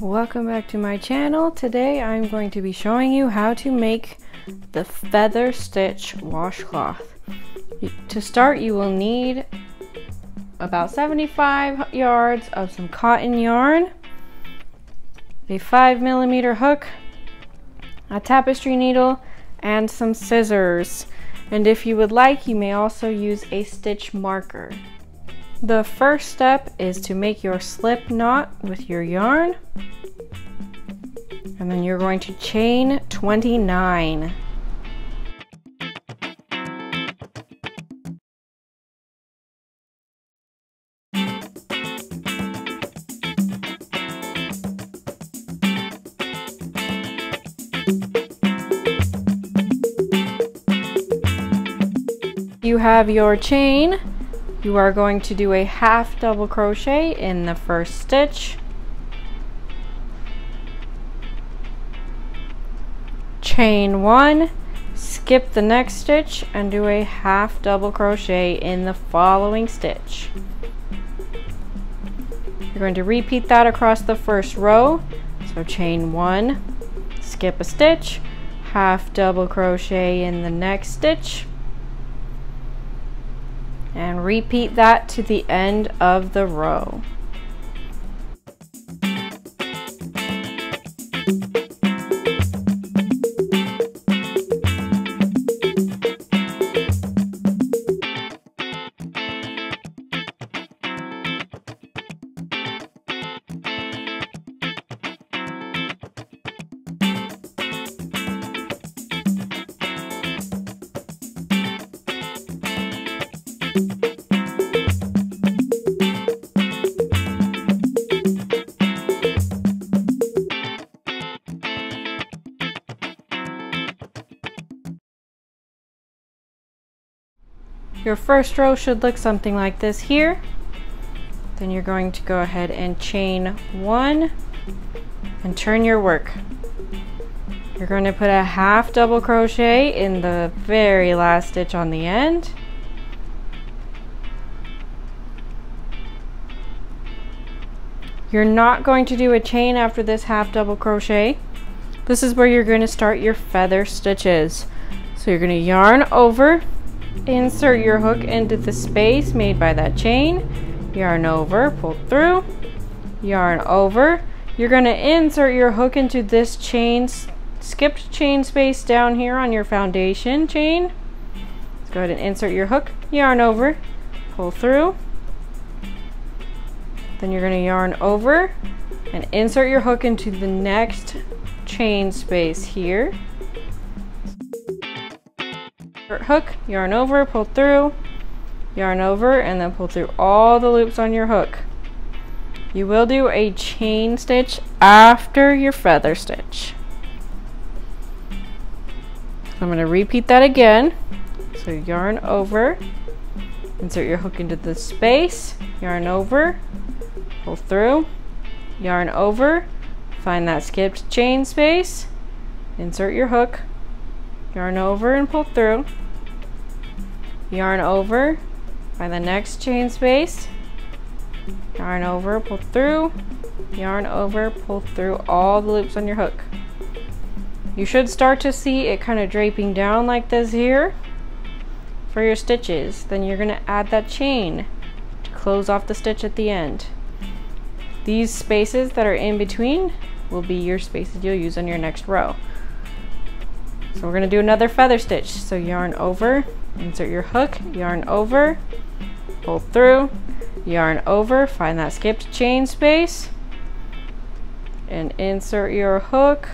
Welcome back to my channel. Today I'm going to be showing you how to make the feather stitch washcloth. To start you will need about 75 yards of some cotton yarn, a 5 millimeter hook, a tapestry needle, and some scissors. And if you would like, you may also use a stitch marker. The first step is to make your slip knot with your yarn. And then you're going to chain 29. You have your chain you are going to do a half double crochet in the first stitch. Chain one skip the next stitch and do a half double crochet in the following stitch. You're going to repeat that across the first row. So chain one skip a stitch half double crochet in the next stitch and repeat that to the end of the row. Your first row should look something like this here. Then you're going to go ahead and chain one and turn your work. You're going to put a half double crochet in the very last stitch on the end. You're not going to do a chain after this half double crochet. This is where you're going to start your feather stitches. So you're going to yarn over Insert your hook into the space made by that chain. Yarn over, pull through, yarn over. You're going to insert your hook into this chain, skipped chain space down here on your foundation chain. Let's go ahead and insert your hook, yarn over, pull through. Then you're going to yarn over and insert your hook into the next chain space here hook, yarn over, pull through, yarn over, and then pull through all the loops on your hook. You will do a chain stitch after your feather stitch. I'm going to repeat that again. So yarn over, insert your hook into the space, yarn over, pull through, yarn over, find that skipped chain space, insert your hook, yarn over and pull through, yarn over by the next chain space, yarn over, pull through, yarn over, pull through all the loops on your hook. You should start to see it kind of draping down like this here for your stitches. Then you're going to add that chain to close off the stitch at the end. These spaces that are in between will be your spaces you'll use on your next row. So we're going to do another feather stitch. So yarn over, insert your hook, yarn over, pull through, yarn over, find that skipped chain space, and insert your hook,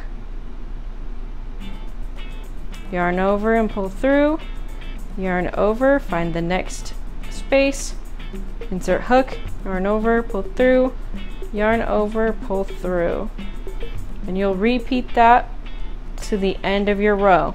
yarn over and pull through, yarn over, find the next space, insert hook, yarn over, pull through, yarn over, pull through. And you'll repeat that to the end of your row.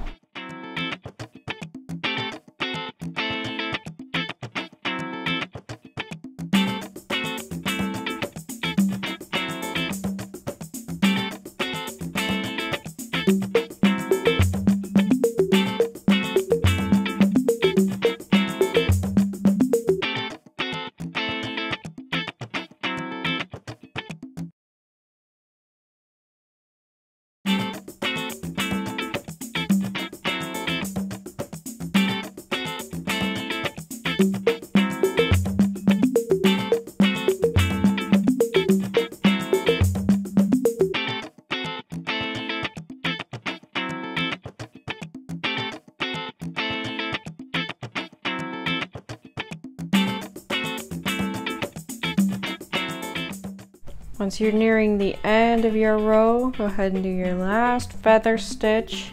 Once you're nearing the end of your row, go ahead and do your last feather stitch.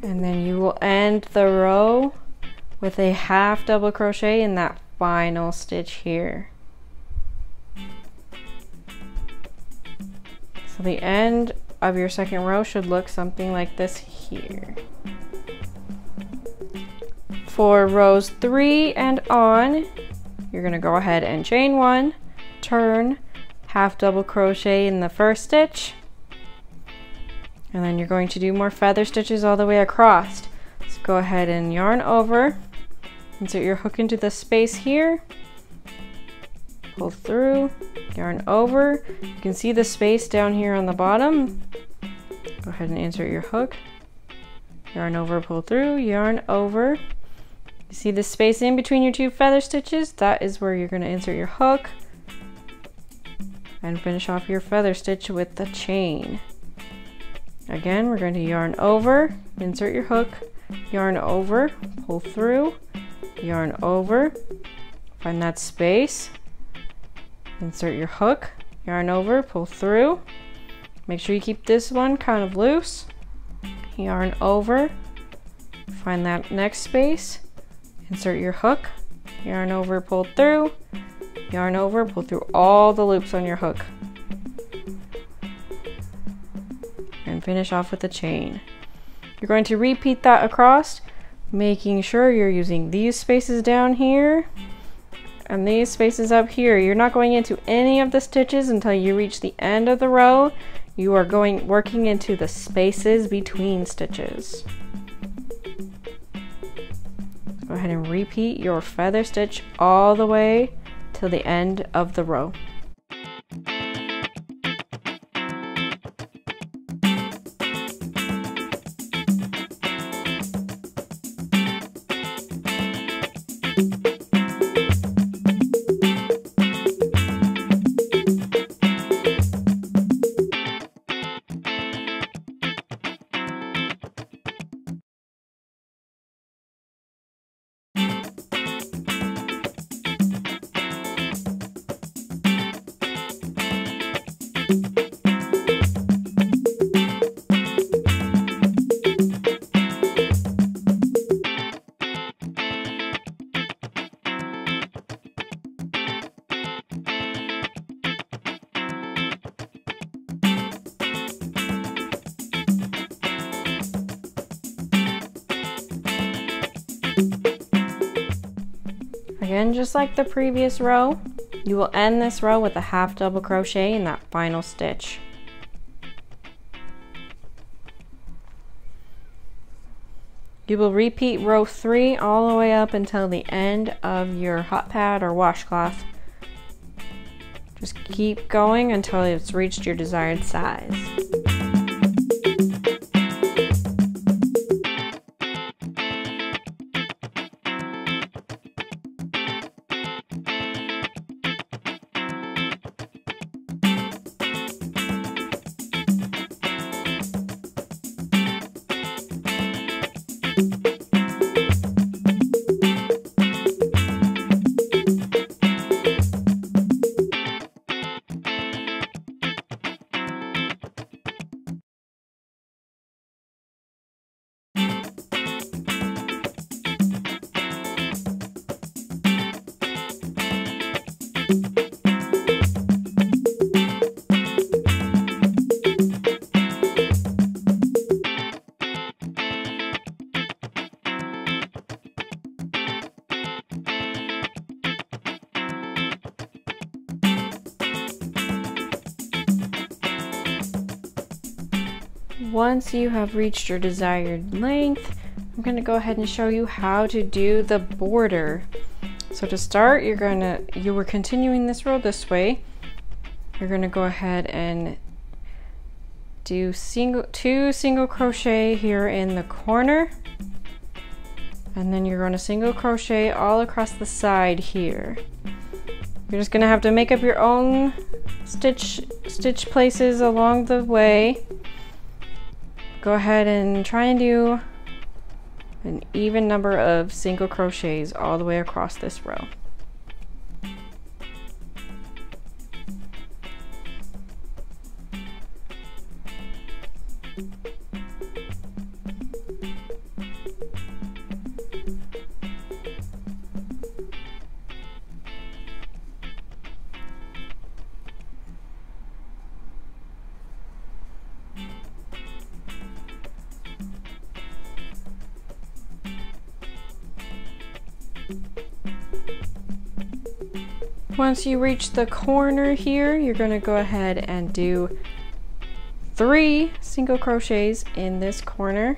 And then you will end the row with a half double crochet in that final stitch here. So the end of your second row should look something like this here. For rows three and on, you're gonna go ahead and chain one, turn, half double crochet in the first stitch, and then you're going to do more feather stitches all the way across. So go ahead and yarn over, insert your hook into the space here, pull through, yarn over. You can see the space down here on the bottom. Go ahead and insert your hook, yarn over, pull through, yarn over. You see the space in between your two feather stitches? That is where you're going to insert your hook and finish off your feather stitch with the chain. Again, we're going to yarn over, insert your hook, yarn over, pull through, yarn over, find that space, insert your hook, yarn over, pull through. Make sure you keep this one kind of loose. Yarn over, find that next space, insert your hook, yarn over, pull through, yarn over, pull through all the loops on your hook. And finish off with a chain. You're going to repeat that across, making sure you're using these spaces down here and these spaces up here. You're not going into any of the stitches until you reach the end of the row. You are going working into the spaces between stitches. Ahead and repeat your feather stitch all the way till the end of the row. Just like the previous row, you will end this row with a half double crochet in that final stitch. You will repeat row three all the way up until the end of your hot pad or washcloth. Just keep going until it's reached your desired size. Once you have reached your desired length, I'm going to go ahead and show you how to do the border. So to start, you're going to, you were continuing this row this way. You're going to go ahead and do single, two single crochet here in the corner. And then you're going to single crochet all across the side here. You're just going to have to make up your own stitch, stitch places along the way go ahead and try and do an even number of single crochets all the way across this row. Once you reach the corner here, you're going to go ahead and do three single crochets in this corner.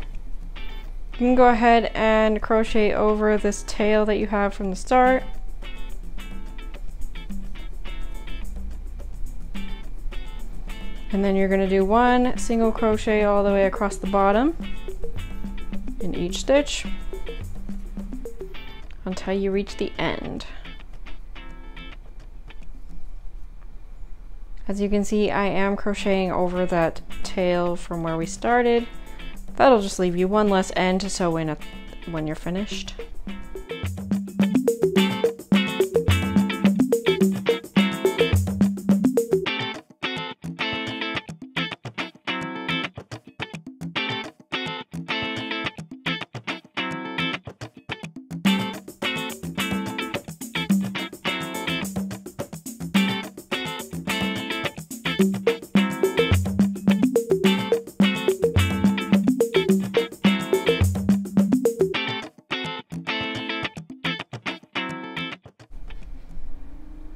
You can go ahead and crochet over this tail that you have from the start. And then you're gonna do one single crochet all the way across the bottom in each stitch until you reach the end. As you can see, I am crocheting over that tail from where we started. That'll just leave you one less end to sew in when you're finished.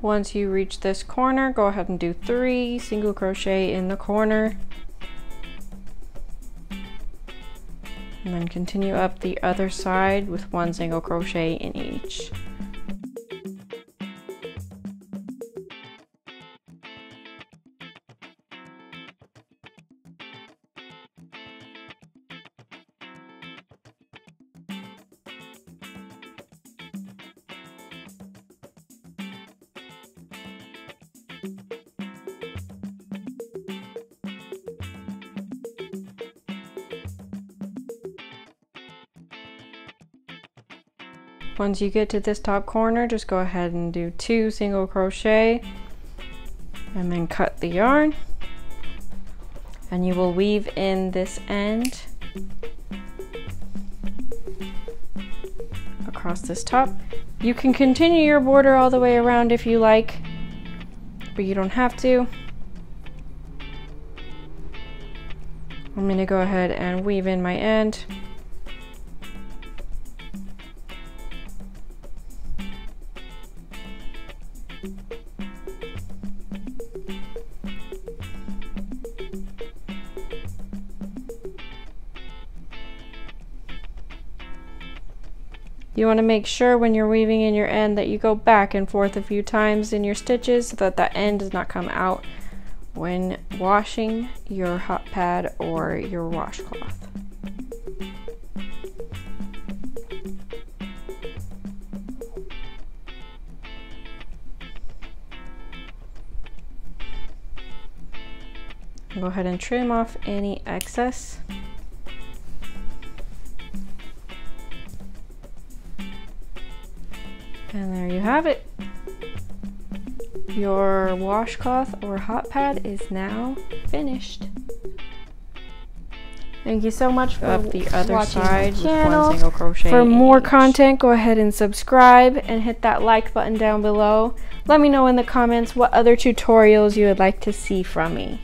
Once you reach this corner, go ahead and do three single crochet in the corner. And then continue up the other side with one single crochet in each. Once you get to this top corner, just go ahead and do two single crochet and then cut the yarn. And you will weave in this end across this top. You can continue your border all the way around if you like, but you don't have to. I'm to go ahead and weave in my end. You want to make sure when you're weaving in your end that you go back and forth a few times in your stitches so that that end does not come out when washing your hot pad or your washcloth. Go ahead and trim off any excess. And there you have it. Your washcloth or hot pad is now finished. Thank you so much for Up the other side with one single crochet. For more each. content, go ahead and subscribe and hit that like button down below. Let me know in the comments what other tutorials you would like to see from me.